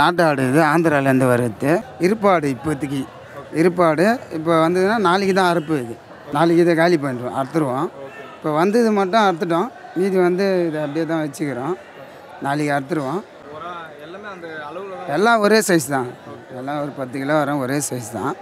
நாட்டு ஆந்திராலேருந்து இது வருது. இருப்பாடு இப்போதைக்கு. இருப்பாடு இப்போ வந்ததுன்னா நாளைக்கு தான் அறுப்பு இது. நாளைக்கு இதை காலி பண்ணிடுவோம் அறுத்துருவோம். இப்போ வந்தது மட்டும் அறுத்துட்டோம். மீதி வந்து இதை அப்படியே தான் வச்சுக்கிறோம். நாளைக்கு அறுத்துருவோம். எல்லாமே ஒரே சைஸ் தான். எல்லாம் ஒரு பத்து கிலோ வரும் ஒரே சைஸ் தான்.